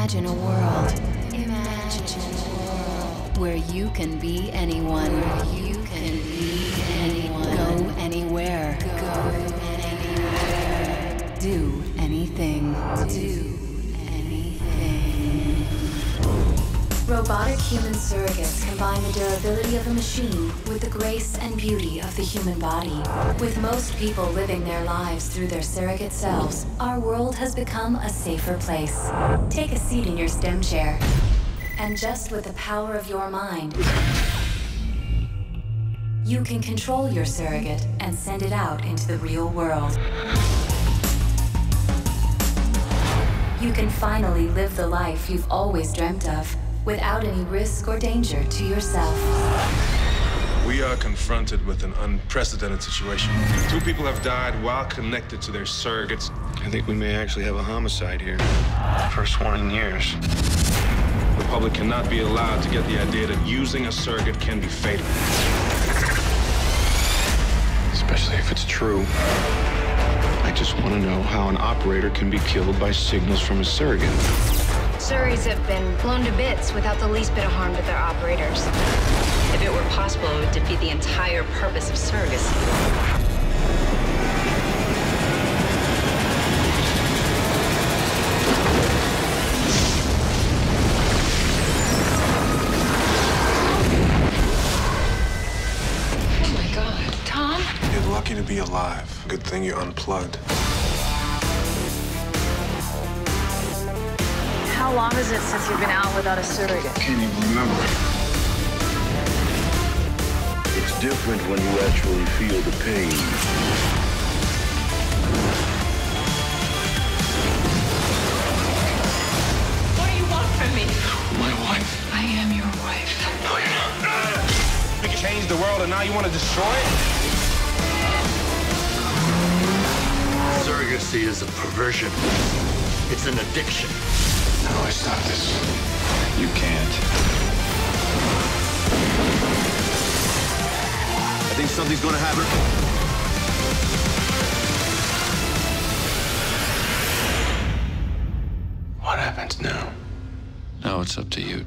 Imagine a world. Imagine a world where you can be anyone. Where you can be anyone. Go anywhere. Robotic human surrogates combine the durability of a machine with the grace and beauty of the human body. With most people living their lives through their surrogate selves, our world has become a safer place. Take a seat in your STEM chair. And just with the power of your mind, you can control your surrogate and send it out into the real world. You can finally live the life you've always dreamt of without any risk or danger to yourself. We are confronted with an unprecedented situation. Two people have died while connected to their surrogates. I think we may actually have a homicide here. First one in years. The public cannot be allowed to get the idea that using a surrogate can be fatal. Especially if it's true. I just want to know how an operator can be killed by signals from a surrogate. Surreys have been blown to bits without the least bit of harm to their operators. If it were possible, it would defeat the entire purpose of surrogacy. Oh my god. Tom? You're lucky to be alive. Good thing you unplugged. How long is it since you've been out without a surrogate? I Can't even remember. It's different when you actually feel the pain. What do you want from me? My wife. I am your wife. No, you're not. You can change the world and now you want to destroy it? Surrogacy is a perversion. It's an addiction. How do I stop this? You can't. I think something's gonna happen. What happens now? Now it's up to you.